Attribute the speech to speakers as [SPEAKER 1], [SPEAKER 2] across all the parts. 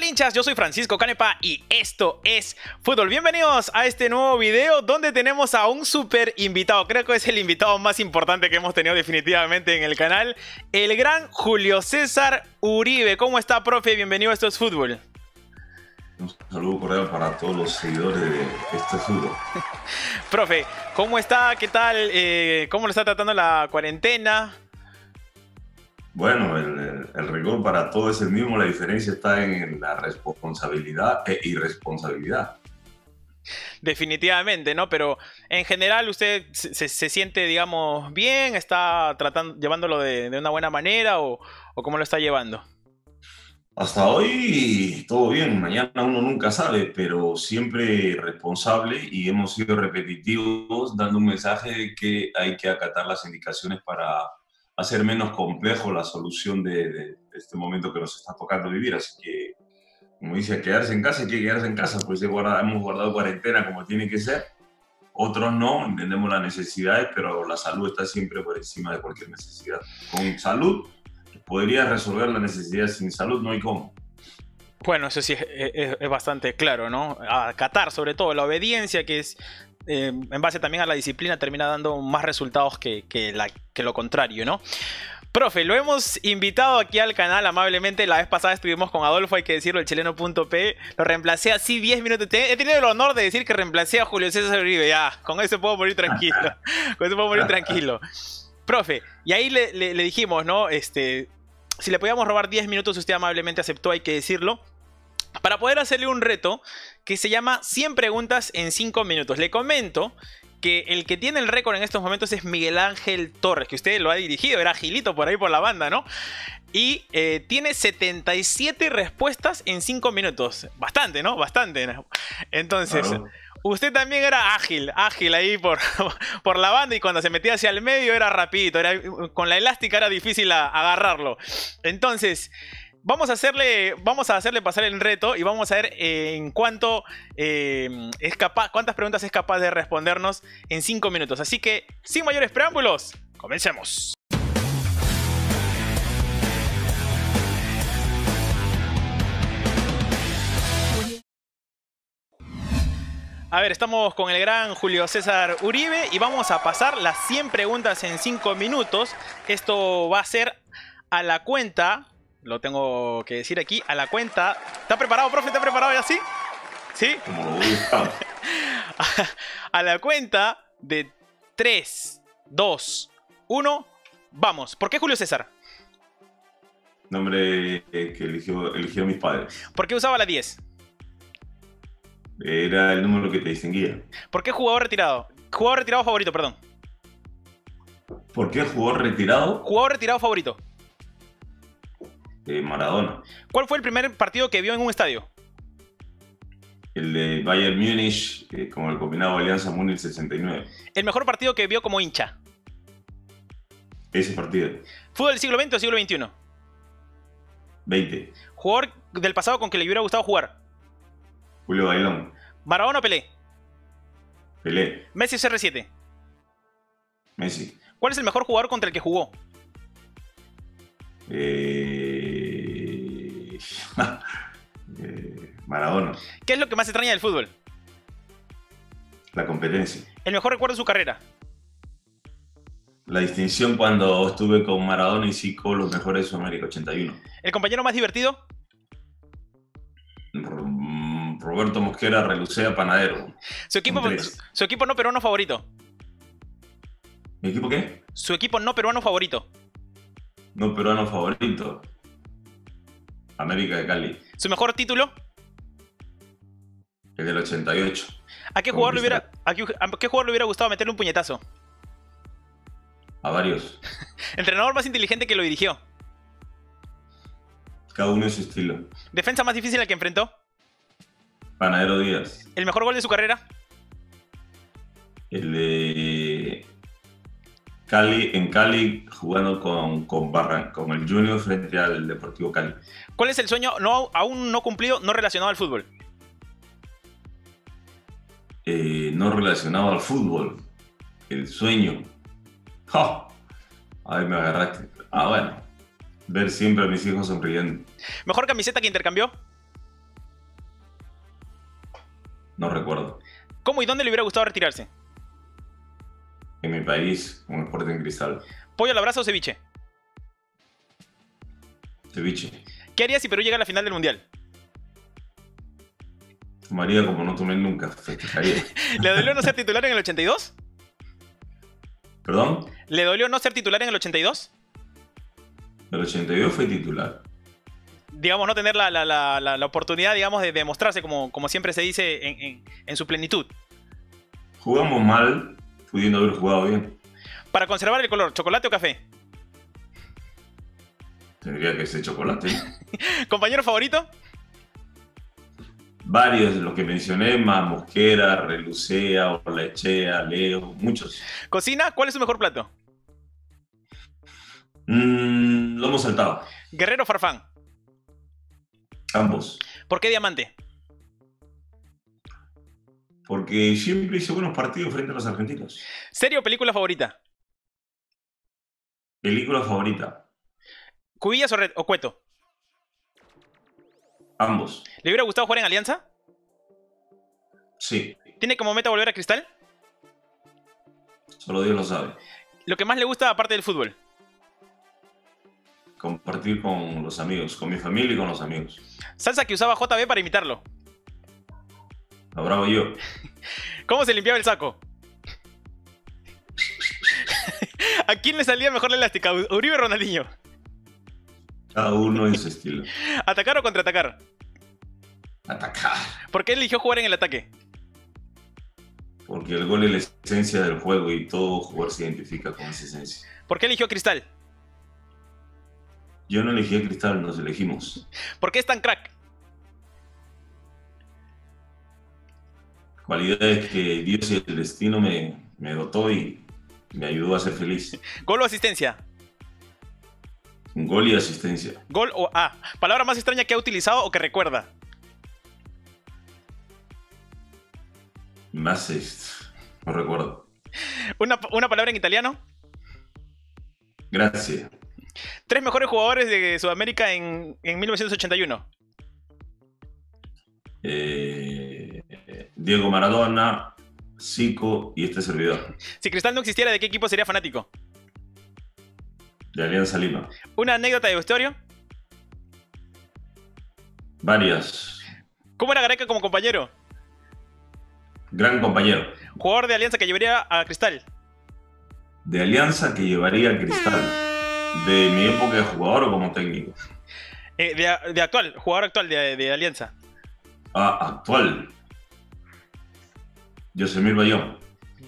[SPEAKER 1] tal hinchas? Yo soy Francisco Canepa y esto es Fútbol. Bienvenidos a este nuevo video donde tenemos a un super invitado. Creo que es el invitado más importante que hemos tenido definitivamente en el canal. El gran Julio César Uribe. ¿Cómo está, profe? Bienvenido a Esto es Fútbol.
[SPEAKER 2] Un saludo cordial para todos los seguidores de este fútbol.
[SPEAKER 1] profe, ¿cómo está? ¿Qué tal? Eh, ¿Cómo lo está tratando la cuarentena?
[SPEAKER 2] Bueno, el, rigor para todo es el mismo, la diferencia está en la responsabilidad e irresponsabilidad.
[SPEAKER 1] Definitivamente, ¿no? Pero en general usted se, siente, digamos, bien, está tratando, llevándolo de, una buena manera o, o, cómo lo está llevando.
[SPEAKER 2] Hasta hoy todo bien, mañana uno nunca sabe, pero siempre responsable y hemos sido repetitivos dando un mensaje de que hay que acatar las indicaciones para hacer menos complejo la solución de, este momento que nos está tocando vivir. Así que, como dice, quedarse en casa, hay que quedarse en casa, pues hemos guardado cuarentena como tiene que ser. Otros no, entendemos las necesidades, pero la salud está siempre por encima de cualquier necesidad. Con salud podría resolver la necesidad, sin salud no hay cómo.
[SPEAKER 1] Bueno, eso sí es, es, bastante claro, ¿no? Acatar sobre todo la obediencia, que es eh, en base también a la disciplina, termina dando más resultados que, la, que lo contrario, ¿no? Profe, lo hemos invitado aquí al canal amablemente. La vez pasada estuvimos con Adolfo, hay que decirlo, el chileno.p. Lo reemplacé así 10 minutos. He tenido el honor de decir que reemplacé a Julio César Uribe. Ya, con eso puedo morir tranquilo. con eso puedo morir tranquilo. Profe, y ahí le, le dijimos, ¿no? Este, si le podíamos robar 10 minutos, usted amablemente aceptó, hay que decirlo para poder hacerle un reto que se llama 100 preguntas en 5 minutos. Le comento que el que tiene el récord en estos momentos es Miguel Ángel Torres, que usted lo ha dirigido, era agilito por ahí por la banda, ¿no? Y eh, tiene 77 respuestas en 5 minutos. Bastante, ¿no? Bastante. Entonces, usted también era ágil, ágil ahí por, por la banda y cuando se metía hacia el medio era rapidito, era, con la elástica era difícil agarrarlo. Entonces... Vamos a hacerle, vamos a hacerle pasar el reto y vamos a ver eh, en cuánto eh, es capaz, cuántas preguntas es capaz de respondernos en 5 minutos. Así que, sin mayores preámbulos, comencemos. A ver, estamos con el gran Julio César Uribe y vamos a pasar las 100 preguntas en 5 minutos. Esto va a ser a la cuenta lo tengo que decir aquí, a la cuenta. ¿Está preparado, profe? ¿Está preparado ya sí? ¿Sí? a la cuenta de 3, 2, 1, vamos. ¿Por qué Julio César?
[SPEAKER 2] Nombre que eligió, eligió mis padres.
[SPEAKER 1] ¿Por qué usaba la 10?
[SPEAKER 2] Era el número que te distinguía.
[SPEAKER 1] ¿Por qué jugador retirado? Jugador retirado favorito, perdón.
[SPEAKER 2] ¿Por qué jugador retirado?
[SPEAKER 1] Jugador retirado favorito.
[SPEAKER 2] Maradona.
[SPEAKER 1] ¿Cuál fue el primer partido que vio en un estadio?
[SPEAKER 2] El de Bayern Múnich eh, con el combinado Alianza Múnich 69.
[SPEAKER 1] ¿El mejor partido que vio como hincha?
[SPEAKER 2] Ese partido.
[SPEAKER 1] ¿Fútbol del siglo XX o siglo XXI?
[SPEAKER 2] 20.
[SPEAKER 1] ¿Jugador del pasado con que le hubiera gustado jugar?
[SPEAKER 2] Julio Bailón.
[SPEAKER 1] ¿Maradona o Pelé?
[SPEAKER 2] Pelé.
[SPEAKER 1] ¿Messi o CR7?
[SPEAKER 2] Messi.
[SPEAKER 1] ¿Cuál es el mejor jugador contra el que jugó?
[SPEAKER 2] Eh, eh... Maradona.
[SPEAKER 1] ¿Qué es lo que más extraña del fútbol?
[SPEAKER 2] La competencia.
[SPEAKER 1] ¿El mejor recuerdo de su carrera?
[SPEAKER 2] La distinción cuando estuve con Maradona y Zico, los mejores de Sudamérica, 81.
[SPEAKER 1] ¿El compañero más divertido?
[SPEAKER 2] Roberto Mosquera, Relucea, Panadero.
[SPEAKER 1] ¿Su equipo, ¿Su equipo no peruano favorito?
[SPEAKER 2] ¿Mi equipo qué?
[SPEAKER 1] Su equipo no peruano favorito.
[SPEAKER 2] No peruano favorito. América de Cali.
[SPEAKER 1] ¿Su mejor título?
[SPEAKER 2] El del 88.
[SPEAKER 1] ¿A qué, jugador le hubiera, a qué, jugador le hubiera gustado meterle un puñetazo?
[SPEAKER 2] A varios.
[SPEAKER 1] ¿Entrenador más inteligente que lo dirigió?
[SPEAKER 2] Cada uno es su estilo.
[SPEAKER 1] ¿Defensa más difícil al que enfrentó?
[SPEAKER 2] Panadero Díaz.
[SPEAKER 1] ¿El mejor gol de su carrera?
[SPEAKER 2] El de Cali, en Cali jugando con, con, con el Junior frente al Deportivo Cali.
[SPEAKER 1] ¿Cuál es el sueño no, aún no cumplido, no relacionado al fútbol?
[SPEAKER 2] Eh, no relacionado al fútbol. El sueño. ¡Ja! Ay, me agarraste. Ah, bueno. Ver siempre a mis hijos sonriendo.
[SPEAKER 1] ¿Mejor camiseta que intercambió?
[SPEAKER 2] No recuerdo.
[SPEAKER 1] ¿Cómo y dónde le hubiera gustado retirarse?
[SPEAKER 2] En mi país, con Sporting Cristal.
[SPEAKER 1] ¿Pollo a la brasa o ceviche?
[SPEAKER 2] Ceviche.
[SPEAKER 1] ¿Qué haría si Perú llega a la final del Mundial?
[SPEAKER 2] Tomaría como no tomé nunca, festejaría.
[SPEAKER 1] ¿Le dolió no ser titular en el 82?
[SPEAKER 2] ¿Perdón?
[SPEAKER 1] ¿Le dolió no ser titular en el 82?
[SPEAKER 2] El 82 fue titular.
[SPEAKER 1] Digamos, no tener la, la- la- la- oportunidad, digamos, de demostrarse como, como siempre se dice en, en- en su plenitud.
[SPEAKER 2] Jugamos mal, pudiendo haber jugado bien.
[SPEAKER 1] Para conservar el color, ¿chocolate o café?
[SPEAKER 2] Tendría que ser chocolate.
[SPEAKER 1] ¿Compañero favorito?
[SPEAKER 2] Varios de los que mencioné, más Mosquera, Relucea, Orlechea, Leo, muchos.
[SPEAKER 1] ¿Cocina? ¿Cuál es su mejor plato?
[SPEAKER 2] Mm, lo hemos saltado.
[SPEAKER 1] ¿Guerrero Farfán?
[SPEAKER 2] Ambos.
[SPEAKER 1] ¿Por qué diamante?
[SPEAKER 2] Porque siempre hice buenos partidos frente a los argentinos.
[SPEAKER 1] ¿Serie o película favorita?
[SPEAKER 2] Película favorita.
[SPEAKER 1] ¿Cubillas o, Red- o Cueto?
[SPEAKER 2] Ambos.
[SPEAKER 1] ¿Le hubiera gustado jugar en Alianza?
[SPEAKER 2] Sí.
[SPEAKER 1] ¿Tiene como meta volver a Cristal?
[SPEAKER 2] Solo Dios lo sabe.
[SPEAKER 1] ¿Lo que más le gusta aparte del fútbol?
[SPEAKER 2] Compartir con los amigos, con mi familia y con los amigos.
[SPEAKER 1] Salsa que usaba JB para imitarlo.
[SPEAKER 2] Lo bravo yo.
[SPEAKER 1] ¿Cómo se limpiaba el saco? ¿A quién le salía mejor la elástica? ¿U- ¿Uribe o Ronaldinho?
[SPEAKER 2] Cada uno en su estilo.
[SPEAKER 1] ¿Atacar o contraatacar?
[SPEAKER 2] Atacar.
[SPEAKER 1] ¿Por qué eligió jugar en el ataque?
[SPEAKER 2] Porque el gol es la esencia del juego y todo jugador se identifica con esa esencia.
[SPEAKER 1] ¿Por qué eligió Cristal?
[SPEAKER 2] Yo no elegí a Cristal, nos elegimos.
[SPEAKER 1] ¿Por qué es tan crack?
[SPEAKER 2] Cualidades que Dios y el destino me, me dotó y me ayudó a ser feliz.
[SPEAKER 1] ¿Gol o asistencia?
[SPEAKER 2] Gol y asistencia.
[SPEAKER 1] ¿Gol o A? ¿Palabra más extraña que ha utilizado o que recuerda?
[SPEAKER 2] Más es- no recuerdo.
[SPEAKER 1] ¿Una, una palabra en italiano?
[SPEAKER 2] Gracias.
[SPEAKER 1] ¿Tres mejores jugadores de Sudamérica en, en 1981?
[SPEAKER 2] Eh, Diego Maradona, Zico y este servidor.
[SPEAKER 1] Si Cristal no existiera, ¿de qué equipo sería fanático?
[SPEAKER 2] De Alianza Lima.
[SPEAKER 1] ¿Una anécdota de vestuario?
[SPEAKER 2] Varias.
[SPEAKER 1] ¿Cómo era Gareca como compañero?
[SPEAKER 2] Gran compañero.
[SPEAKER 1] ¿Jugador de Alianza que llevaría a Cristal?
[SPEAKER 2] De Alianza que llevaría a Cristal. De mi época de jugador o como técnico.
[SPEAKER 1] Eh, de, de actual, jugador actual de, de Alianza.
[SPEAKER 2] Ah, actual. Yosemir Bayón.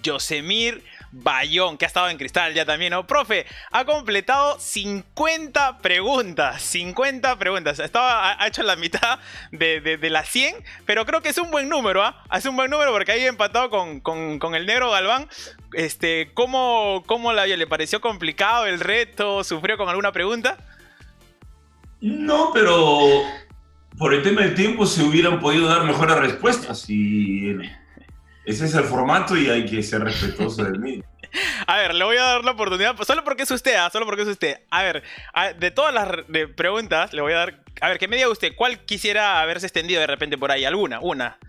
[SPEAKER 1] Yosemir Bayón, que ha estado en Cristal ya también, ¿no? Profe, ha completado 50 preguntas. 50 preguntas. Estaba, ha, hecho la mitad de, de- las 100, pero creo que es un buen número, ¿ah? Es un buen número porque ahí empatado con, con- el negro Galván. Este, ¿cómo, cómo la? ¿Le pareció complicado el reto? ¿Sufrió con alguna pregunta?
[SPEAKER 2] No, pero por el tema del tiempo se hubieran podido dar mejores respuestas y ese es el formato y hay que ser respetuoso del mismo.
[SPEAKER 1] A ver, le voy a dar la oportunidad, solo porque es usted, ¿ah? solo porque es usted. A ver, a- de todas las de preguntas, le voy a dar. A ver, que me diga usted, ¿cuál quisiera haberse extendido de repente por ahí? ¿Alguna? Una,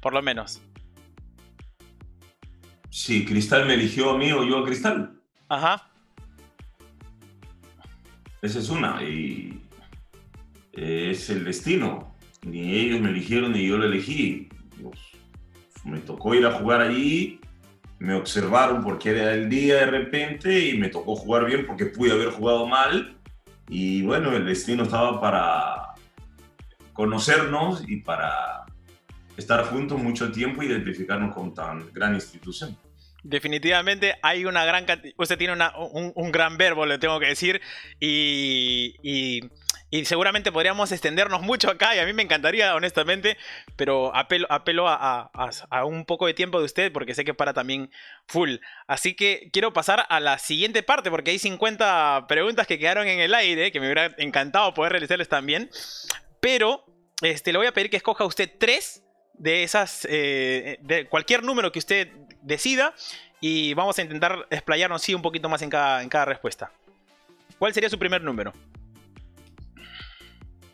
[SPEAKER 1] por lo menos.
[SPEAKER 2] Si Cristal me eligió a mí o yo a Cristal,
[SPEAKER 1] Ajá.
[SPEAKER 2] esa es una y eh, es el destino. Ni ellos me eligieron ni yo lo elegí. Me tocó ir a jugar allí, me observaron porque era el día de repente y me tocó jugar bien porque pude haber jugado mal. Y bueno, el destino estaba para conocernos y para estar juntos mucho tiempo y identificarnos con tan gran institución.
[SPEAKER 1] Definitivamente hay una gran. Usted tiene una- un, gran verbo, le tengo que decir. Y- y seguramente podríamos extendernos mucho acá. Y a mí me encantaría, honestamente. Pero apelo, a- a- a un poco de tiempo de usted porque sé que para también full. Así que quiero pasar a la siguiente parte porque hay 50 preguntas que quedaron en el aire. Que me hubiera encantado poder realizarles también. Pero este, le voy a pedir que escoja usted tres de esas. eh, de cualquier número que usted decida. Y vamos a intentar explayarnos sí un poquito más en cada, en cada respuesta. ¿Cuál sería su primer número?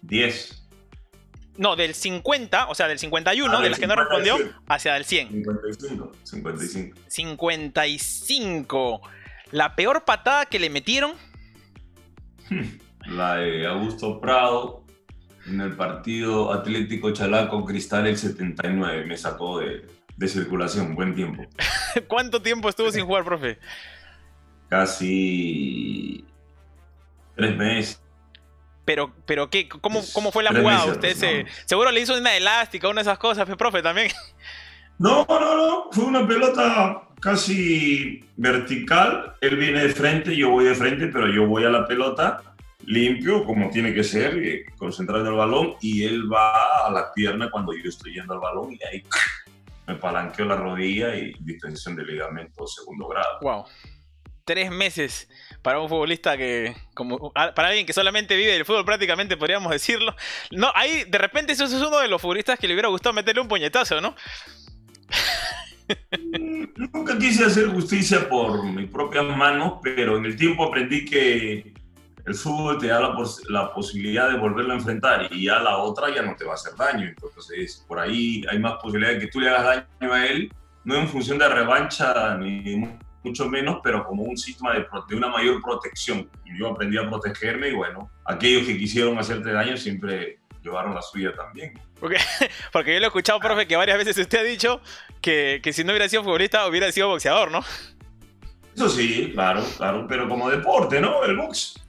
[SPEAKER 2] 10.
[SPEAKER 1] No, del 50, o sea, del 51,
[SPEAKER 2] Ah,
[SPEAKER 1] de las que no
[SPEAKER 2] 50 al
[SPEAKER 1] respondió,
[SPEAKER 2] 100.
[SPEAKER 1] hacia el 100.
[SPEAKER 2] 55. 55.
[SPEAKER 1] 55. La peor patada que le metieron.
[SPEAKER 2] La de Augusto Prado en el partido Atlético Chalaco Cristal el 79. Me sacó de, de circulación, buen tiempo.
[SPEAKER 1] ¿Cuánto tiempo estuvo sin jugar, profe?
[SPEAKER 2] Casi tres meses.
[SPEAKER 1] Pero, pero ¿qué? ¿Cómo, cómo fue la jugada? Usted se, seguro le hizo una elástica, una de esas cosas, profe, también.
[SPEAKER 2] No, no, no. Fue una pelota casi vertical. Él viene de frente, yo voy de frente, pero yo voy a la pelota limpio, como tiene que ser, eh, concentrado en el balón, y él va a la pierna cuando yo estoy yendo al balón, y ahí me palanqueo la rodilla y distensión de ligamento segundo grado.
[SPEAKER 1] Wow. Tres meses para un futbolista que, como para alguien que solamente vive del fútbol prácticamente, podríamos decirlo. No, ahí de repente eso es uno de los futbolistas que le hubiera gustado meterle un puñetazo, ¿no?
[SPEAKER 2] Nunca quise hacer justicia por mis propias manos, pero en el tiempo aprendí que el fútbol te da la, pos- posibilidad de volverlo a enfrentar y ya la otra ya no te va a hacer daño. Entonces, por ahí hay más posibilidad de que tú le hagas daño a él, no en función de revancha ni mucho menos, pero como un sistema de, de una mayor protección. Y yo aprendí a protegerme y bueno, aquellos que quisieron hacerte daño siempre llevaron la suya también.
[SPEAKER 1] Porque, porque yo lo he escuchado, profe, que varias veces usted ha dicho que, que si no hubiera sido futbolista hubiera sido boxeador, ¿no?
[SPEAKER 2] Eso sí, claro, claro, pero como deporte, ¿no? El box.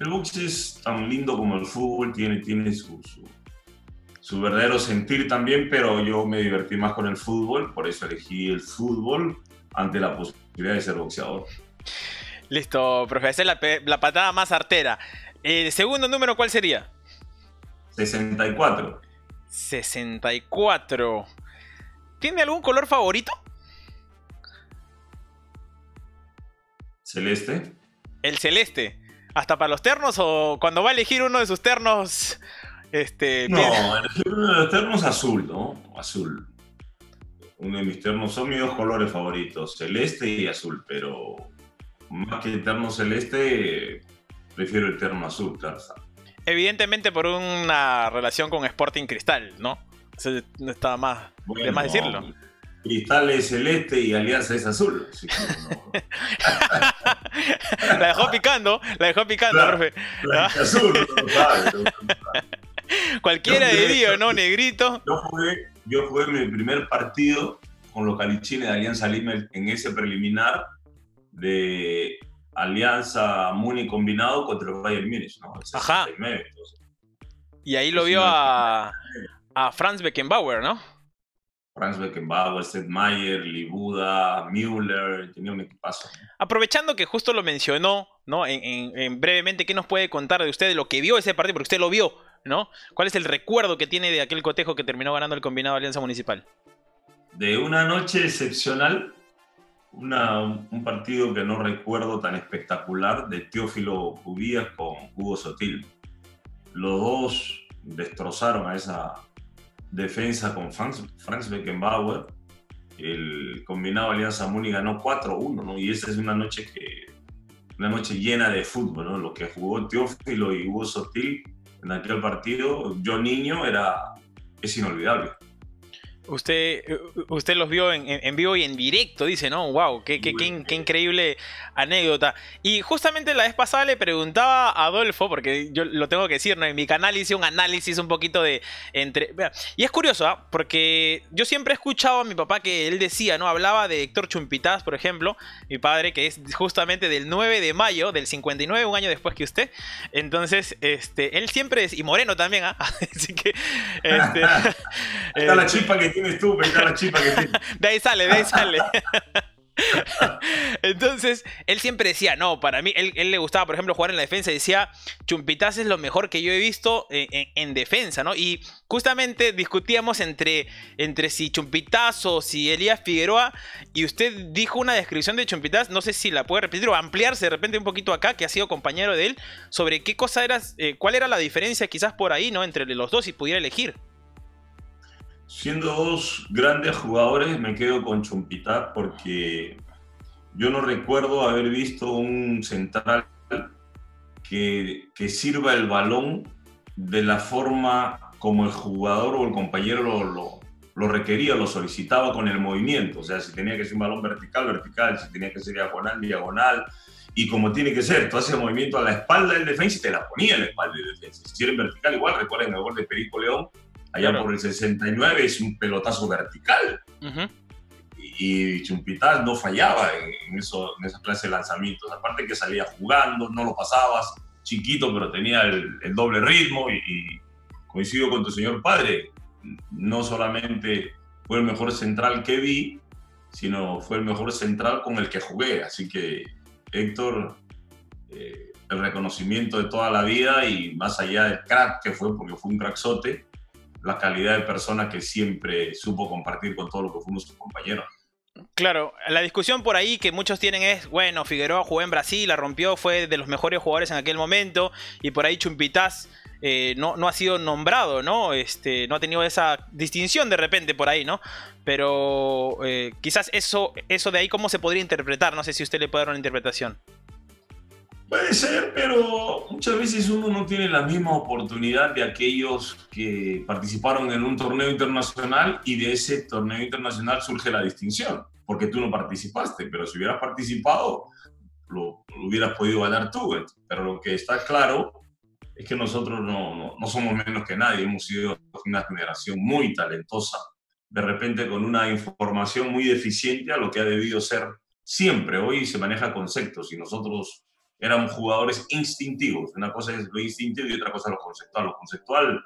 [SPEAKER 2] El box es tan lindo como el fútbol, tiene, tiene su, su, su verdadero sentir también, pero yo me divertí más con el fútbol, por eso elegí el fútbol ante la posibilidad de ser boxeador.
[SPEAKER 1] Listo, profe, esa es la, patada más artera. El segundo número, ¿cuál sería?
[SPEAKER 2] 64.
[SPEAKER 1] 64. ¿Tiene algún color favorito?
[SPEAKER 2] Celeste.
[SPEAKER 1] El celeste. ¿Hasta para los ternos o cuando va a elegir uno de sus ternos? Este,
[SPEAKER 2] No, uno de los ternos azul, ¿no? Azul. Uno de mis ternos son mis dos colores favoritos, celeste y azul, pero más que el terno celeste, prefiero el terno azul, está.
[SPEAKER 1] Evidentemente por una relación con Sporting Cristal, ¿no? Eso no está más. de más decirlo.
[SPEAKER 2] Cristal es celeste y Alianza es azul. así que no-
[SPEAKER 1] la dejó picando, la dejó picando,
[SPEAKER 2] Claro.
[SPEAKER 1] profe.
[SPEAKER 2] La azul, no no.
[SPEAKER 1] Cualquiera diría, ¿no? Negrito.
[SPEAKER 2] Yo jugué, yo jugué mi primer partido con los calichines de Alianza Lima en ese preliminar de Alianza Muni combinado contra el Bayern Múnich, ¿no? El
[SPEAKER 1] Ajá.
[SPEAKER 2] 69, entonces.
[SPEAKER 1] Y ahí lo vio a, a Franz Beckenbauer, ¿no?
[SPEAKER 2] Franz Beckenbauer, Seth Meyer, Libuda, Müller, tenía un equipazo.
[SPEAKER 1] Aprovechando que justo lo mencionó, ¿no? En, en- en brevemente, ¿qué nos puede contar de usted de lo que vio ese partido? Porque usted lo vio, ¿no? ¿Cuál es el recuerdo que tiene de aquel cotejo que terminó ganando el combinado Alianza Municipal?
[SPEAKER 2] De una noche excepcional, una- un partido que no recuerdo tan espectacular, de Teófilo Cubías con Hugo Sotil. Los dos destrozaron a esa defensa con Franz, Beckenbauer. El combinado Alianza Muni ganó 4-1, ¿no? Y esa es una noche que una noche llena de fútbol, ¿no? Lo que jugó Teófilo y Hugo Sotil en aquel partido, yo niño, era es inolvidable.
[SPEAKER 1] Usted, usted los vio en, vivo y en directo, dice, ¿no? ¡Wow! Qué, qué- qué- qué increíble anécdota! Y justamente la vez pasada le preguntaba a Adolfo, porque yo lo tengo que decir, ¿no? En mi canal hice un análisis un poquito de entre. Y es curioso, ¿ah? Porque yo siempre he escuchado a mi papá que él decía, ¿no? Hablaba de Héctor Chumpitaz, por ejemplo, mi padre, que es justamente del 9 de mayo del 59, un año después que usted. Entonces, este, él siempre es. Y Moreno también, ¿ah? Así que. Este,
[SPEAKER 2] está la
[SPEAKER 1] este,
[SPEAKER 2] chispa que tienes tú, la chispa que tienes.
[SPEAKER 1] de ahí sale, de ahí sale. Entonces, él siempre decía, no, para mí, él, le gustaba, por ejemplo, jugar en la defensa y decía, Chumpitaz es lo mejor que yo he visto en, en- en defensa, ¿no? Y justamente discutíamos entre, entre si Chumpitaz o si Elías Figueroa, y usted dijo una descripción de Chumpitaz, no sé si la puede repetir o ampliarse de repente un poquito acá, que ha sido compañero de él, sobre qué cosa era, eh, cuál era la diferencia quizás por ahí, ¿no? Entre los dos, si pudiera elegir.
[SPEAKER 2] Siendo dos grandes jugadores, me quedo con Chumpitá porque yo no recuerdo haber visto un central que, sirva el balón de la forma como el jugador o el compañero lo, lo, requería, lo solicitaba con el movimiento. O sea, si tenía que ser un balón vertical, vertical, si tenía que ser diagonal, diagonal. Y como tiene que ser, tú haces movimiento a la espalda del defensa y te la ponía a la espalda del defensa. Si en vertical, igual, recuerden el gol de Perico León, allá por el 69, es un pelotazo vertical. Y Chumpitaz no fallaba en, eso, en esa clase de lanzamientos. Aparte que salía jugando, no lo pasabas, chiquito, pero tenía el, doble ritmo y coincido con tu señor padre, no solamente fue el mejor central que vi, sino fue el mejor central con el que jugué. Así que Héctor, eh, el reconocimiento de toda la vida y más allá del crack que fue, porque fue un crackzote, la calidad de persona que siempre supo compartir con todo lo que fuimos compañeros.
[SPEAKER 1] Claro, la discusión por ahí que muchos tienen es, bueno, Figueroa jugó en Brasil, la rompió, fue de los mejores jugadores en aquel momento, y por ahí Chumpitaz eh, no, no, ha sido nombrado, ¿no? Este, no ha tenido esa distinción de repente por ahí, ¿no? Pero eh, quizás eso, eso de ahí, ¿cómo se podría interpretar? No sé si usted le puede dar una interpretación.
[SPEAKER 2] Puede ser, pero muchas veces uno no tiene la misma oportunidad de aquellos que participaron en un torneo internacional y de ese torneo internacional surge la distinción, porque tú no participaste, pero si hubieras participado, lo, lo hubieras podido ganar tú. Pero lo que está claro es que nosotros no, no, somos menos que nadie, hemos sido una generación muy talentosa, de repente con una información muy deficiente a lo que ha debido ser siempre. Hoy se maneja conceptos y nosotros éramos jugadores instintivos. Una cosa es lo instintivo y otra cosa es lo conceptual. Lo conceptual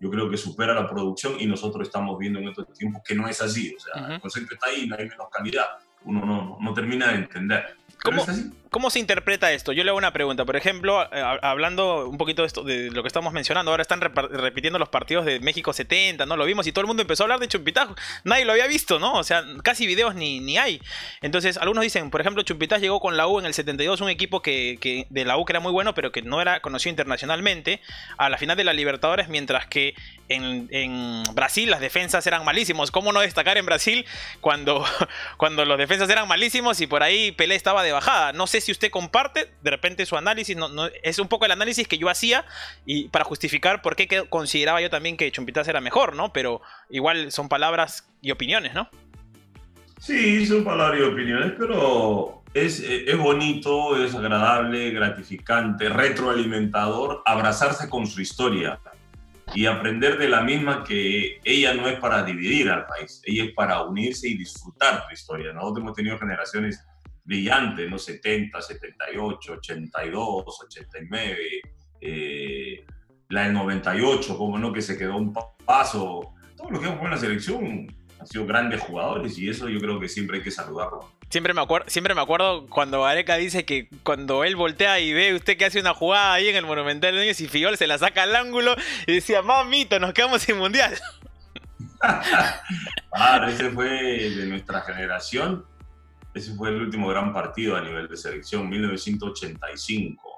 [SPEAKER 2] yo creo que supera la producción y nosotros estamos viendo en estos tiempos que no es así. O sea, el concepto está ahí, no hay menos calidad. Uno no, no termina de entender.
[SPEAKER 1] ¿Cómo, ¿Cómo, se interpreta esto? Yo le hago una pregunta. Por ejemplo, eh, hablando un poquito de, esto, de lo que estamos mencionando, ahora están repitiendo los partidos de México 70, ¿no? Lo vimos y todo el mundo empezó a hablar de Chumpitaz. Nadie lo había visto, ¿no? O sea, casi videos ni, ni hay. Entonces, algunos dicen, por ejemplo, Chumpitaz llegó con la U en el 72, un equipo que, que, de la U que era muy bueno, pero que no era conocido internacionalmente, a la final de la Libertadores, mientras que en, en Brasil las defensas eran malísimos. ¿Cómo no destacar en Brasil cuando, cuando los defensas eran malísimos y por ahí Pelé estaba de bajada. No sé si usted comparte de repente su análisis, no, es un poco el análisis que yo hacía y para justificar por qué consideraba yo también que Chumpitas era mejor, ¿no? Pero igual son palabras y opiniones, ¿no?
[SPEAKER 2] Sí, son palabras y opiniones, pero es, es bonito, es agradable, gratificante, retroalimentador abrazarse con su historia y aprender de la misma que ella no es para dividir al país, ella es para unirse y disfrutar de historia. Nosotros hemos tenido generaciones brillante, ¿no? 70, 78, 82, 89, la del 98, como no, que se quedó un paso. Todo lo que hemos jugado en la selección han sido grandes jugadores y eso yo creo que siempre hay que saludarlo.
[SPEAKER 1] Siempre me, acuerdo, siempre me acuerdo cuando Areca dice que cuando él voltea y ve usted que hace una jugada ahí en el Monumental de Niños y Figol se la saca al ángulo y decía, mamito, nos quedamos sin mundial.
[SPEAKER 2] claro, ese fue de nuestra generación ese fue el último gran partido a nivel de selección, 1985.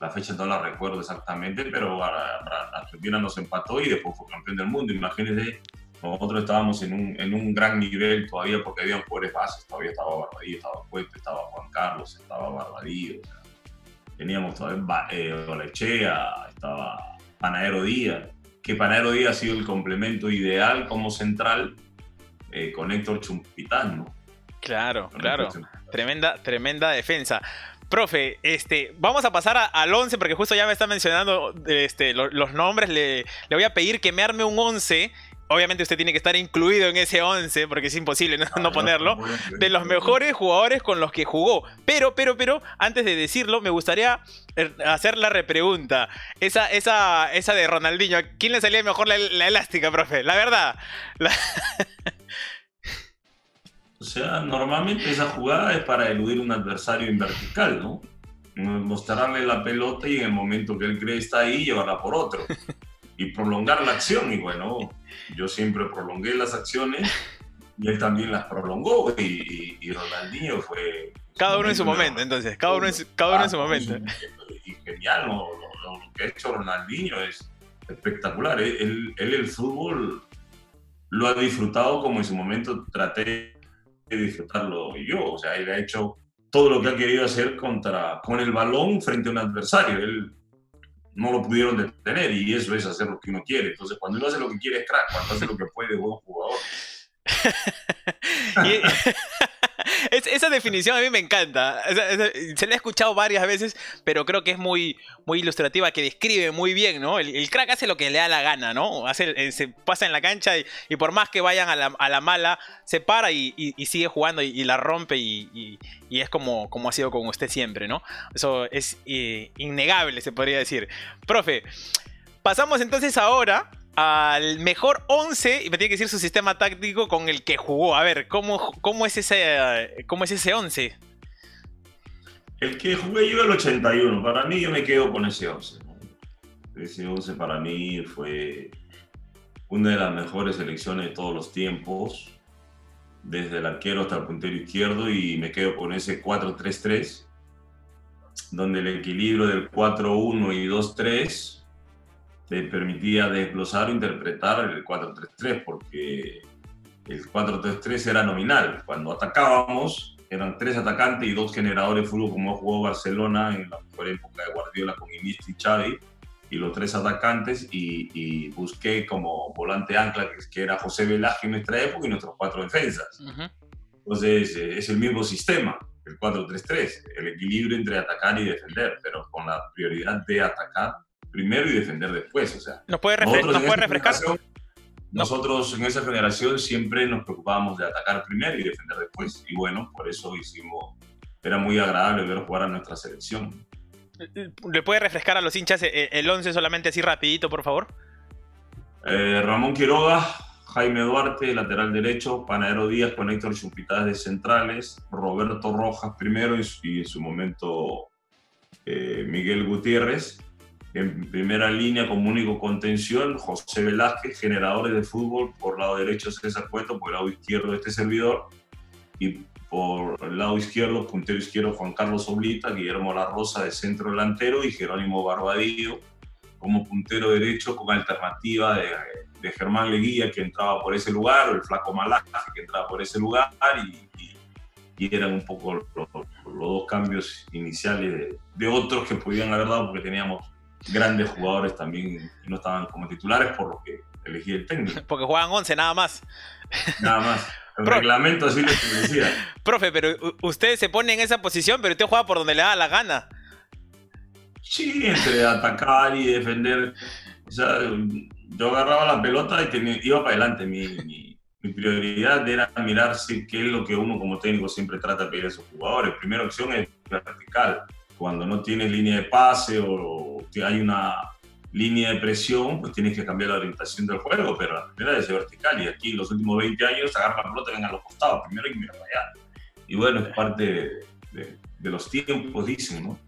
[SPEAKER 2] La fecha no la recuerdo exactamente, pero Argentina nos empató y después fue campeón del mundo. Imagínense, nosotros estábamos en un, en un gran nivel todavía porque habían jugadores bases. Todavía estaba Barbadillo, estaba Puente, estaba Juan Carlos, estaba Barbadillo. teníamos todavía eh, Olechea, estaba Panadero Díaz. Que Panadero Díaz ha sido el complemento ideal como central eh, con Héctor Chumpitán, ¿no?
[SPEAKER 1] Claro, claro. Tremenda, tremenda defensa. Profe, este, vamos a pasar al 11 porque justo ya me está mencionando este, los, nombres. Le, le, voy a pedir que me arme un 11. Obviamente usted tiene que estar incluido en ese 11 porque es imposible no, ah, ponerlo. De los mejores jugadores con los que jugó. Pero, pero, pero, antes de decirlo, me gustaría er, hacer la repregunta. Esa, esa, esa de Ronaldinho. ¿A quién le salía mejor la, elástica, profe? La verdad.
[SPEAKER 2] O sea, normalmente esa jugada es para eludir un adversario en vertical, ¿no? Mostrarle la pelota y en el momento que él cree está ahí, llevarla por otro. Y prolongar la acción. Y bueno, yo siempre prolongué las acciones y él también las prolongó. Y, Ronaldinho fue.
[SPEAKER 1] Cada uno en su momento, entonces. Cada uno, en su, cada uno en su ah, momento.
[SPEAKER 2] Y genial, lo, que ha hecho Ronaldinho es espectacular. Él, él el fútbol lo ha disfrutado como en su momento traté disfrutarlo yo. O sea, él ha hecho todo lo que ha querido hacer contra, con el balón frente a un adversario. Él no lo pudieron detener y eso es hacer lo que uno quiere. Entonces, cuando uno hace lo que quiere es crack, cuando hace lo que puede es buen jugador.
[SPEAKER 1] esa definición a mí me encanta. se la he escuchado varias veces, pero creo que es muy, muy ilustrativa, que describe muy bien, ¿no? El, crack hace lo que le da la gana, ¿no? Hace, eh, se pasa en la cancha y, por más que vayan a la, mala, se para y, sigue jugando y, la rompe y, es como, como ha sido con usted siempre, ¿no? Eso es eh, innegable, se podría decir. Profe, pasamos entonces ahora al mejor 11 y me tiene que decir su sistema táctico con el que jugó. A ver, ¿cómo, cómo, es, ese, cómo es ese 11?
[SPEAKER 2] El que jugué yo el 81. Para mí yo me quedo con ese 11. Ese 11 para mí fue una de las mejores selecciones de todos los tiempos. Desde el arquero hasta el puntero izquierdo y me quedo con ese 4-3-3 donde el equilibrio del 4-1 y 2-3 te permitía desglosar o interpretar el 4-3-3, porque el 4-3-3 era nominal. Cuando atacábamos, eran tres atacantes y dos generadores de fútbol, como jugó Barcelona en la mejor época de Guardiola con Iniesta y Xavi, y los tres atacantes, y, busqué como volante ancla, que, era José Velázquez en nuestra época, y nuestros cuatro defensas. Entonces, eh, es el mismo sistema, el 4-3-3, el equilibrio entre atacar y defender, pero con la prioridad de atacar primero y defender después. O sea,
[SPEAKER 1] ¿Nos puede, refrescar?
[SPEAKER 2] Nosotros en esa generación siempre nos preocupábamos de atacar primero y defender después. Y bueno, por eso hicimos, era muy agradable ver jugar a nuestra selección.
[SPEAKER 1] ¿Le puede refrescar a los hinchas el 11 solamente así rapidito, por favor?
[SPEAKER 2] Eh, Ramón Quiroga, Jaime Duarte, lateral derecho, Panadero Díaz con Héctor Chumpitaz de centrales, Roberto Rojas primero y, en su momento eh, Miguel Gutiérrez, en primera línea como único contención, José Velázquez, generadores de fútbol, por lado derecho César Cueto, por el lado izquierdo este servidor, y por el lado izquierdo, puntero izquierdo Juan Carlos Oblita, Guillermo La Rosa de centro delantero y Jerónimo Barbadillo como puntero derecho con alternativa de, de Germán Leguía que entraba por ese lugar, o el Flaco Malaje que entraba por ese lugar y, y, eran un poco los, dos cambios iniciales de, de otros que podían haber dado porque teníamos grandes jugadores también no estaban como titulares, por lo que elegí el técnico.
[SPEAKER 1] Porque juegan 11 nada más.
[SPEAKER 2] Nada más. El reglamento así lo decía.
[SPEAKER 1] Profe, pero usted se pone en esa posición, pero usted juega por donde le da la gana.
[SPEAKER 2] Sí, entre atacar y defender. O sea, yo agarraba la pelota y iba para adelante. Mi, mi, prioridad era mirar si, qué es lo que uno como técnico siempre trata de pedir a esos jugadores. Primera opción es vertical cuando no tienes línea de pase o hay una línea de presión, pues tienes que cambiar la orientación del juego, pero la primera es vertical y aquí los últimos 20 años agarra la pelota y ven a los costados, primero hay que mirar allá. Y bueno, es parte de, los tiempos, dicen, ¿no?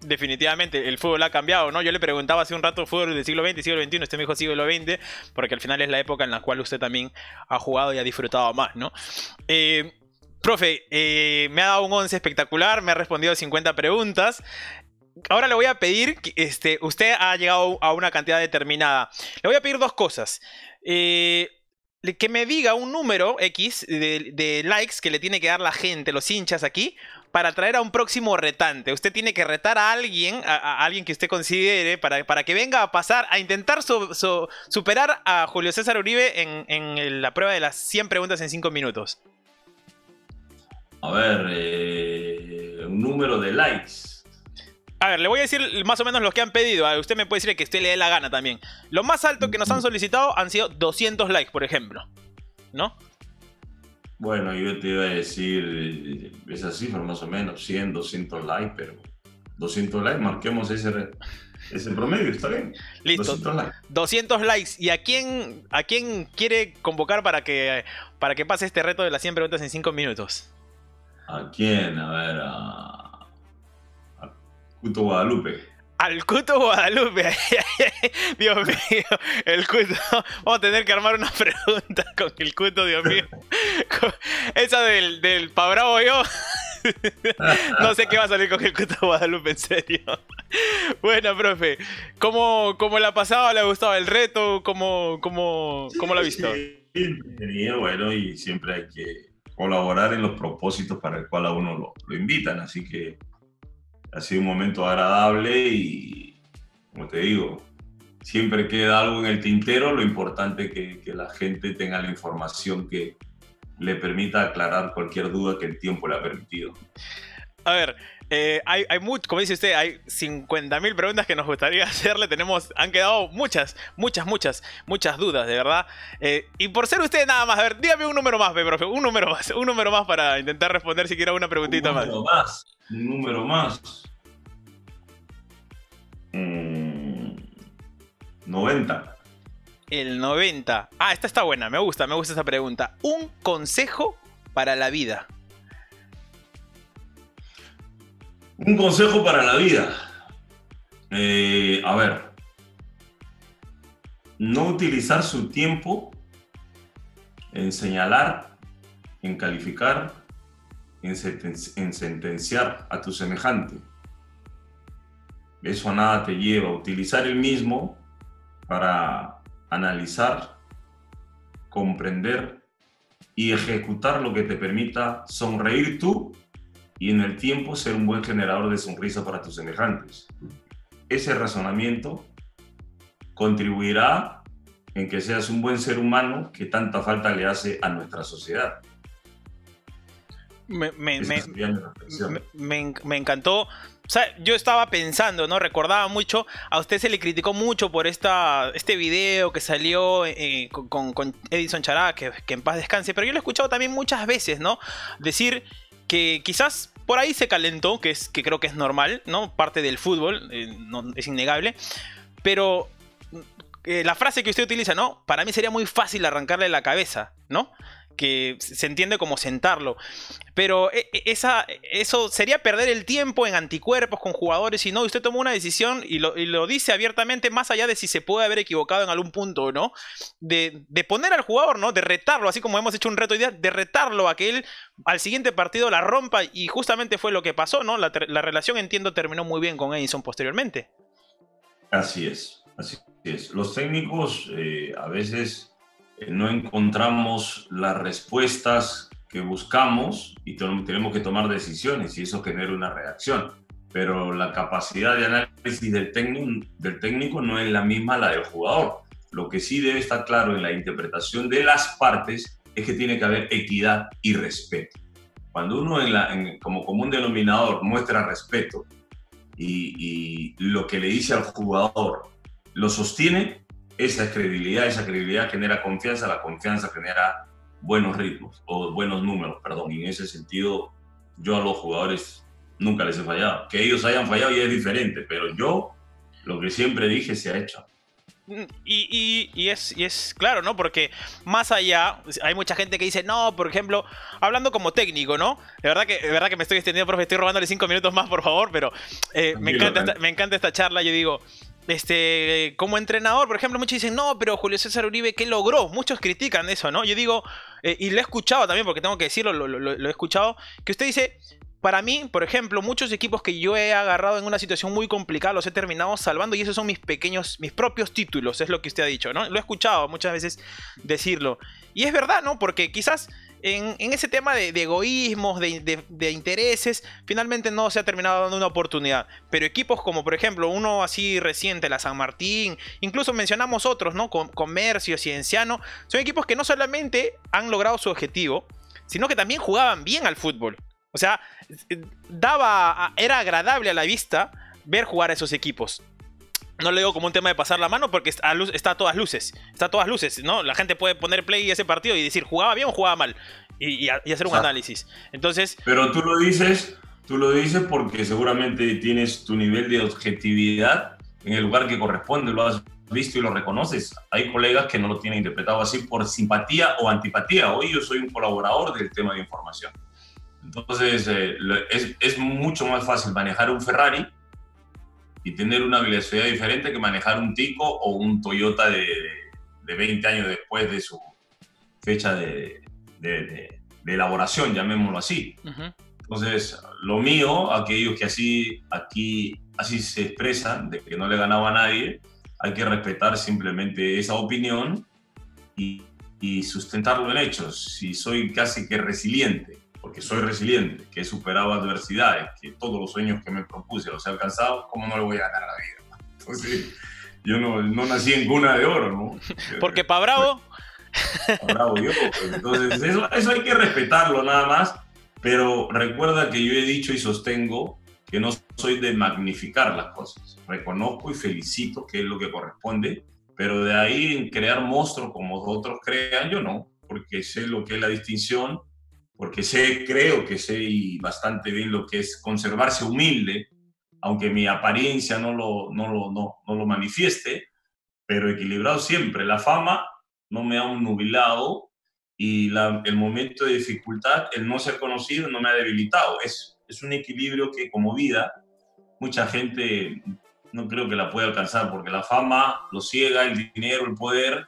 [SPEAKER 1] Definitivamente, el fútbol ha cambiado, ¿no? Yo le preguntaba hace un rato fútbol del siglo XX, siglo XXI, usted me dijo siglo XX, porque al final es la época en la cual usted también ha jugado y ha disfrutado más, ¿no? Eh, Profe, eh, me ha dado un 11 espectacular, me ha respondido 50 preguntas. Ahora le voy a pedir, este, usted ha llegado a una cantidad determinada. Le voy a pedir dos cosas. Eh, que me diga un número X de, likes que le tiene que dar la gente, los hinchas aquí, para traer a un próximo retante. Usted tiene que retar a alguien, a, alguien que usted considere, para, para, que venga a pasar, a intentar superar a Julio César Uribe en, la prueba de las 100 preguntas en 5 minutos.
[SPEAKER 2] A ver, eh, un número de likes.
[SPEAKER 1] A ver, le voy a decir más o menos los que han pedido. usted me puede decir que usted le dé la gana también. Lo más alto que nos han solicitado han sido 200 likes, por ejemplo. ¿No?
[SPEAKER 2] Bueno, yo te iba a decir esa cifra más o menos, 100, 200 likes, pero 200 likes, marquemos ese, ese promedio, ¿está bien?
[SPEAKER 1] Listo. 200 likes. 200 likes. ¿Y a quién, a quién quiere convocar para que, para que pase este reto de las 100 preguntas en 5 minutos?
[SPEAKER 2] ¿A quién? A ver, a. Cuto Guadalupe.
[SPEAKER 1] Al Cuto Guadalupe. Dios mío, el Cuto. Vamos a tener que armar una pregunta con el Cuto, Dios mío. Esa del, del Pa Bravo yo. no sé qué va a salir con el Cuto Guadalupe, en serio. Bueno, profe, ¿cómo, cómo la ha pasado? ¿Le ha gustado el reto? ¿Cómo, cómo, cómo lo ha visto?
[SPEAKER 2] Sí, bueno, y siempre hay que colaborar en los propósitos para el cual a uno lo, invitan. Así que ha sido un momento agradable y como te digo, siempre queda algo en el tintero, lo importante es que, que la gente tenga la información que le permita aclarar cualquier duda que el tiempo le ha permitido.
[SPEAKER 1] A ver, eh, hay, hay como dice usted, hay 50.000 preguntas que nos gustaría hacerle. Tenemos, han quedado muchas, muchas, muchas, muchas dudas, de verdad. Eh, y por ser usted nada más, a ver, dígame un número más, profe, un número más, un número más para intentar responder siquiera una preguntita
[SPEAKER 2] más. Un número más, un número más. 90. Mm,
[SPEAKER 1] El 90. Ah, esta está buena, me gusta, me gusta esa pregunta. Un consejo para la vida.
[SPEAKER 2] Un consejo para la vida. Eh, a ver, no utilizar su tiempo en señalar, en calificar, en, sentenciar a tu semejante. Eso a nada te lleva. Utilizar el mismo para analizar, comprender y ejecutar lo que te permita sonreír tú y en el tiempo ser un buen generador de sonrisa para tus semejantes. Ese razonamiento contribuirá en que seas un buen ser humano que tanta falta le hace a nuestra sociedad.
[SPEAKER 1] Me, encantó. O sea, yo estaba pensando, ¿no? Recordaba mucho, a usted se le criticó mucho por esta, este video que salió eh, con, Edison Chará, que, que en paz descanse, pero yo lo he escuchado también muchas veces, ¿no? Decir que quizás por ahí se calentó, que, es, que creo que es normal, ¿no? Parte del fútbol, eh, es innegable. Pero eh, la frase que usted utiliza, ¿no? Para mí sería muy fácil arrancarle la cabeza, ¿no? que se entiende como sentarlo. Pero e, e, esa, eso sería perder el tiempo en anticuerpos con jugadores y no. Usted tomó una decisión y lo, dice abiertamente, más allá de si se puede haber equivocado en algún punto o no, de, poner al jugador, ¿no? De retarlo, así como hemos hecho un reto día, de retarlo a que él al siguiente partido la rompa y justamente fue lo que pasó, ¿no? La, relación, entiendo, terminó muy bien con Edison posteriormente.
[SPEAKER 2] Así es, así. Los técnicos eh, a veces eh, no encontramos las respuestas que buscamos y tenemos que tomar decisiones y eso genera una reacción. Pero la capacidad de análisis del técnico, no es la misma la del jugador. Lo que sí debe estar claro en la interpretación de las partes es que tiene que haber equidad y respeto. Cuando uno como común denominador muestra respeto y lo que le dice al jugador lo sostiene, esa credibilidad, esa credibilidad genera confianza, la confianza genera buenos ritmos o buenos números, perdón. Y en ese sentido, yo a los jugadores nunca les he fallado. Que ellos hayan fallado ya es diferente, pero yo lo que siempre dije se ha hecho.
[SPEAKER 1] Mm, y, es, y es claro, ¿no? Porque más allá, hay mucha gente que dice, no, por ejemplo, hablando como técnico, ¿no? De verdad que, de verdad que me estoy extendiendo, profe, estoy robándole cinco minutos más, por favor, pero eh, me, encanta me encanta esta charla. Yo digo, este, como entrenador, por ejemplo, muchos dicen, no, pero Julio César Uribe, ¿qué logró? Muchos critican eso, ¿no? Yo digo, eh, y lo he escuchado también, porque tengo que decirlo, lo, he escuchado, que usted dice, para mí, por ejemplo, muchos equipos que yo he agarrado en una situación muy complicada los he terminado salvando y esos son mis pequeños, mis propios títulos, es lo que usted ha dicho, ¿no? Lo he escuchado muchas veces decirlo. Y es verdad, ¿no? Porque quizás en, ese tema de, egoísmos, de, intereses, finalmente no se ha terminado dando una oportunidad. Pero equipos como, por ejemplo, uno así reciente, la San Martín, incluso mencionamos otros, ¿no? Comercio, Cienciano, son equipos que no solamente han logrado su objetivo, sino que también jugaban bien al fútbol. O sea, daba, era agradable a la vista ver jugar a esos equipos no le digo como un tema de pasar la mano porque está a, todas luces. Está a todas luces, ¿no? La gente puede poner play ese partido y decir, ¿jugaba bien o jugaba mal? Y, hacer un análisis. Entonces.
[SPEAKER 2] Pero tú lo dices, tú lo dices porque seguramente tienes tu nivel de objetividad en el lugar que corresponde, lo has visto y lo reconoces. Hay colegas que no lo tienen interpretado así por simpatía o antipatía. Hoy yo soy un colaborador del tema de información. Entonces, eh, es, es mucho más fácil manejar un Ferrari y tener una velocidad diferente que manejar un Tico o un Toyota de, de 20 años después de su fecha de, de, elaboración, llamémoslo así. Entonces, lo mío, aquellos que así, aquí, así se expresan, de que no le ganaba a nadie, hay que respetar simplemente esa opinión y, y sustentarlo en hechos. Si soy casi que resiliente porque soy resiliente, que he superado adversidades, que todos los sueños que me propuse los he alcanzado, ¿cómo no le voy a ganar a la vida? Entonces, yo no, no nací en cuna de oro, ¿no?
[SPEAKER 1] Porque para Bravo...
[SPEAKER 2] Bravo yo. Pues. Entonces, eso, eso hay que respetarlo nada más, pero recuerda que yo he dicho y sostengo que no soy de magnificar las cosas. Reconozco y felicito que es lo que corresponde, pero de ahí en crear monstruos como otros crean, yo no, porque sé lo que es la distinción, porque sé, creo que sé bastante bien lo que es conservarse humilde, aunque mi apariencia no lo, no lo, no, no lo manifieste, pero equilibrado siempre. La fama no me ha nubilado y el momento de dificultad, el no ser conocido, no me ha debilitado. Es, es un equilibrio que como vida mucha gente no creo que la pueda alcanzar porque la fama lo ciega, el dinero, el poder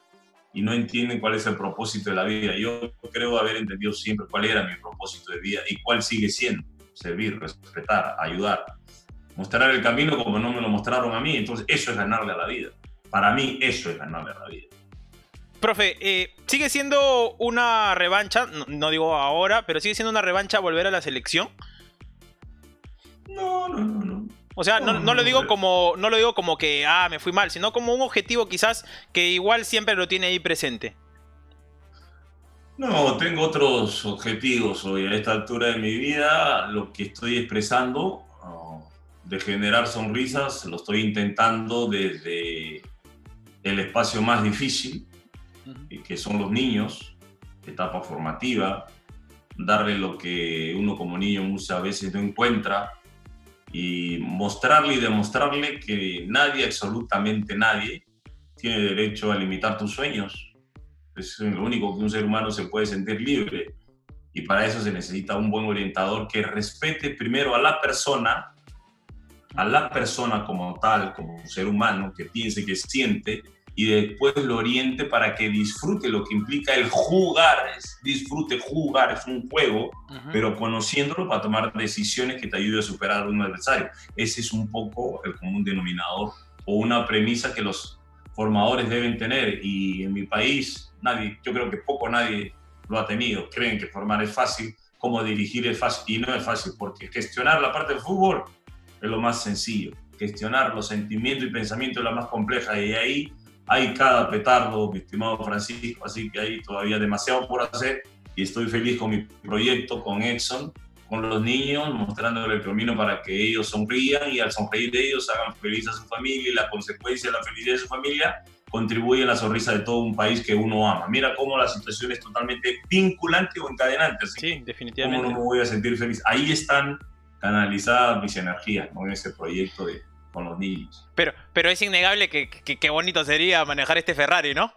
[SPEAKER 2] y no entienden cuál es el propósito de la vida. Yo creo haber entendido siempre cuál era mi propósito de vida y cuál sigue siendo. Servir, respetar, ayudar, mostrar el camino como no me lo mostraron a mí. Entonces eso es ganarle a la vida. Para mí eso es ganarle a la vida.
[SPEAKER 1] Profe, eh, sigue siendo una revancha, no, digo ahora, pero sigue siendo una revancha volver a la selección.
[SPEAKER 2] No, no, no, no.
[SPEAKER 1] O sea, no, lo digo como no lo digo como que ah, me fui mal, sino como un objetivo quizás que igual siempre lo tiene ahí presente.
[SPEAKER 2] No, tengo otros objetivos hoy. A esta altura de mi vida, lo que estoy expresando de generar sonrisas lo estoy intentando desde el espacio más difícil, que son los niños, etapa formativa, darle lo que uno como niño muchas veces no encuentra y mostrarle y demostrarle que nadie, absolutamente nadie, tiene derecho a limitar tus sueños. Es lo único que un ser humano se puede sentir libre y para eso se necesita un buen orientador que respete primero a la persona, a la persona como tal, como un ser humano que piense, que siente y después lo oriente para que disfrute lo que implica el jugar, disfrute jugar, es un juego, pero conociéndolo para tomar decisiones que te ayuden a superar a un adversario. Ese es un poco el común denominador o una premisa que los formadores deben tener y en mi país nadie, yo creo que poco nadie lo ha tenido. Creen que formar es fácil, como dirigir es fácil y no es fácil porque gestionar la parte del fútbol es lo más sencillo. Gestionar los sentimientos y pensamientos es la más compleja y ahí hay cada petardo, mi estimado Francisco, así que hay todavía demasiado por hacer y estoy feliz con mi proyecto con Exxon, con los niños, mostrándole el camino para que ellos sonrían y al sonreír de ellos hagan feliz a su familia y la consecuencia de la felicidad de su familia contribuye a la sonrisa de todo un país que uno ama. Mira cómo la situación es totalmente vinculante o encadenante.
[SPEAKER 1] sí, definitivamente.
[SPEAKER 2] ¿Cómo no me voy a sentir feliz? Ahí están canalizadas mis energías en ese proyecto de, con los niños.
[SPEAKER 1] Pero, pero es innegable que, qué bonito sería manejar este Ferrari, ¿no?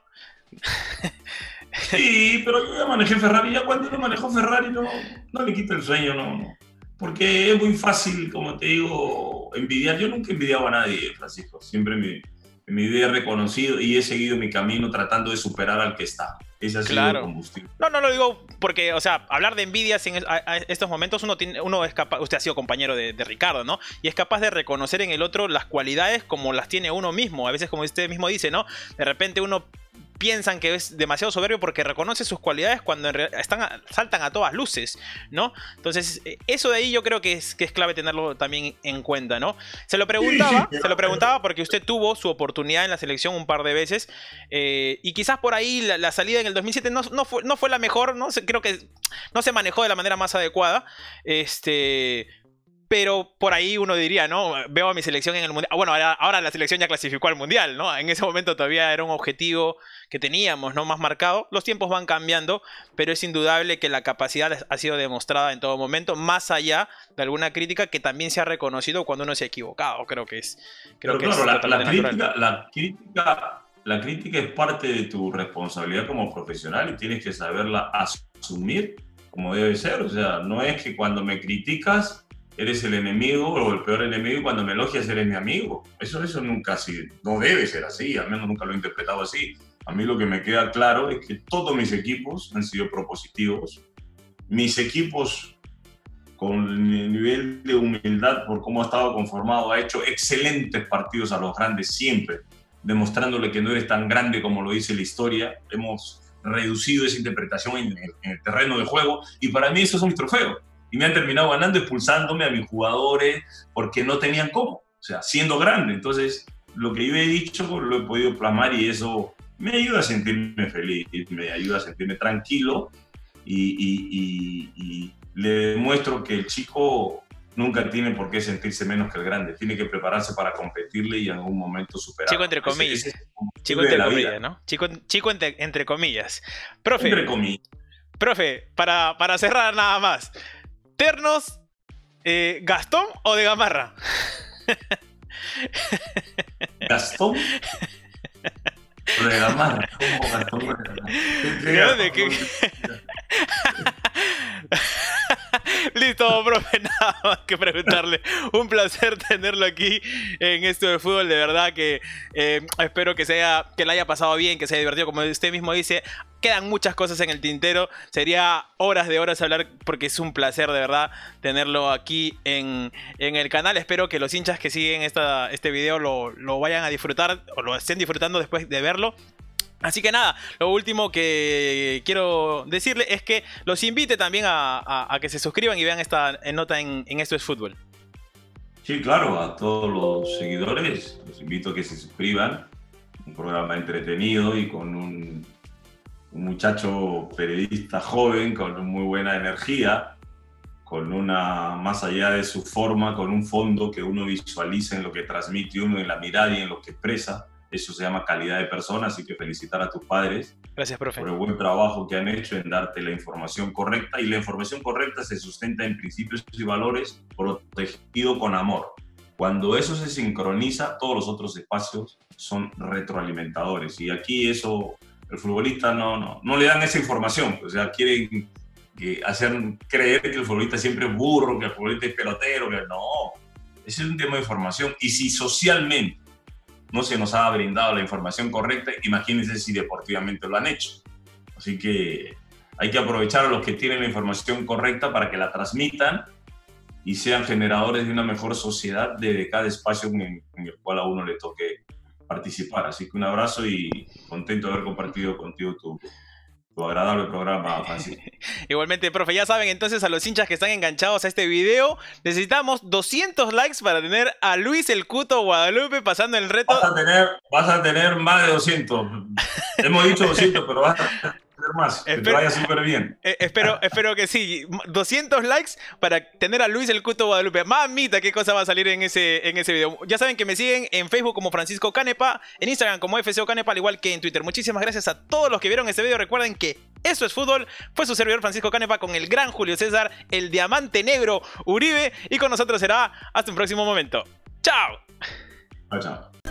[SPEAKER 2] Sí, pero yo ya manejé Ferrari, ya cuando uno manejó Ferrari no, no le quita el sueño, no, no. Porque es muy fácil, como te digo, envidiar. Yo nunca he envidiado a nadie, Francisco. Siempre me, mi vida he reconocido y he seguido mi camino tratando de superar al que está. Ese ha sido el combustible.
[SPEAKER 1] No, no lo digo porque, o sea, hablar de envidias en estos momentos, uno, tiene, uno es capaz, usted ha sido compañero de, de, Ricardo, ¿no? Y es capaz de reconocer en el otro las cualidades como las tiene uno mismo. A veces, como usted mismo dice, ¿no? De repente uno piensan que es demasiado soberbio porque reconoce sus cualidades cuando están saltan a todas luces, ¿no? Entonces, eh, eso de ahí yo creo que es, que es clave tenerlo también en cuenta, ¿no? Se lo preguntaba, se lo preguntaba porque usted tuvo su oportunidad en la selección un par de veces eh, y quizás por ahí la, salida en el 2007 no, no, fue, no fue la mejor, ¿no? Creo que no se manejó de la manera más adecuada, este pero por ahí uno diría, ¿no? Veo a mi selección en el mundial. Bueno, ahora, la selección ya clasificó al mundial, ¿no? En ese momento todavía era un objetivo que teníamos, ¿no? Más marcado. Los tiempos van cambiando, pero es indudable que la capacidad ha sido demostrada en todo momento, más allá de alguna crítica que también se ha reconocido cuando uno se ha equivocado. Creo que es. Creo que
[SPEAKER 2] la, crítica, la, crítica, la crítica es parte de tu responsabilidad como profesional y tienes que saberla asumir como debe ser. O sea, no es que cuando me criticas eres el enemigo o el peor enemigo y cuando me elogias eres mi amigo. Eso, eso nunca así, no debe ser así, al menos nunca lo he interpretado así. A mí lo que me queda claro es que todos mis equipos han sido propositivos. Mis equipos con el nivel de humildad por cómo ha estado conformado, ha hecho excelentes partidos a los grandes siempre, demostrándole que no eres tan grande como lo dice la historia. Hemos reducido esa interpretación en el, en el terreno de juego y para mí esos son mis trofeos y me han terminado ganando expulsándome a mis jugadores porque no tenían cómo, o sea, siendo grande. Entonces, lo que yo he dicho lo he podido plasmar y eso me ayuda a sentirme feliz, me ayuda a sentirme tranquilo y, y le demuestro que el chico nunca tiene por qué sentirse menos que el grande. Tiene que prepararse para competirle y en algún momento superar.
[SPEAKER 1] Chico entre comillas. chico entre comillas, ¿no? Chico, chico entre, comillas. Profe.
[SPEAKER 2] Entre comillas.
[SPEAKER 1] Profe, para, para cerrar nada más. ¿Ternos eh, Gastón o de Gamarra?
[SPEAKER 2] ¿Gastón? O de Gamarra. ¿Cómo Gastón?
[SPEAKER 1] Listo, profe, nada más que preguntarle. Un placer tenerlo aquí en esto de fútbol. De verdad que eh, espero que, sea, que le haya pasado bien, que se haya divertido. Como usted mismo dice, quedan muchas cosas en el tintero. Sería horas de horas hablar porque es un placer de verdad tenerlo aquí en, el canal. Espero que los hinchas que siguen esta, este video lo, lo vayan a disfrutar o lo estén disfrutando después de verlo. Así que nada, lo último que quiero decirle es que los invite también a, que se suscriban y vean esta nota en, Esto es Fútbol.
[SPEAKER 2] Sí, claro, a todos los seguidores los invito a que se suscriban. Un programa entretenido y con un, un muchacho periodista joven, con muy buena energía, con una, más allá de su forma, con un fondo que uno visualiza en lo que transmite uno, en la mirada y en lo que expresa eso se llama calidad de persona, así que felicitar a tus padres
[SPEAKER 1] Gracias, profe.
[SPEAKER 2] por el buen trabajo que han hecho en darte la información correcta. Y la información correcta se sustenta en principios y valores protegido con amor. Cuando eso se sincroniza, todos los otros espacios son retroalimentadores. Y aquí eso, el futbolista no, no, no le dan esa información. O sea, quieren que hacer creer que el futbolista siempre es burro, que el futbolista es pelotero, que no. Ese es un tema de información. Y si socialmente no se nos ha brindado la información correcta, imagínense si deportivamente lo han hecho. Así que hay que aprovechar a los que tienen la información correcta para que la transmitan y sean generadores de una mejor sociedad desde cada espacio en, el cual a uno le toque participar. Así que un abrazo y contento de haber compartido contigo tu, tu agradable programa, Francisco.
[SPEAKER 1] Igualmente, profe, ya saben entonces a los hinchas que están enganchados a este video, necesitamos 200 likes para tener a Luis el Cuto Guadalupe pasando el reto.
[SPEAKER 2] Vas a tener, vas a tener más de 200. Hemos dicho 200, pero vas a más, espero, que vaya súper bien.
[SPEAKER 1] Eh, espero, espero que sí. 200 likes para tener a Luis el Cuto Guadalupe. Mamita, qué cosa va a salir en ese, en ese video. Ya saben que me siguen en Facebook como Francisco Canepa, en Instagram como FCO Canepa, al igual que en Twitter. Muchísimas gracias a todos los que vieron este video. Recuerden que eso es fútbol. Fue su servidor Francisco Canepa con el gran Julio César, el diamante negro Uribe. Y con nosotros será hasta un próximo momento. ¡Chao!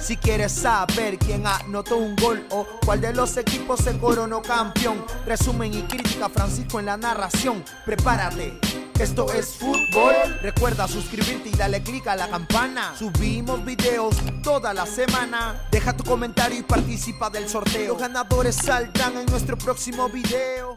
[SPEAKER 3] Si quieres saber quién anotó un gol o cuál de los equipos se coronó campeón, resumen y crítica Francisco en la narración. Prepárate. Esto es fútbol. Recuerda suscribirte y dale click a la campana. Subimos videos toda la semana. Deja tu comentario y participa del sorteo. Los ganadores saldrán en nuestro próximo video.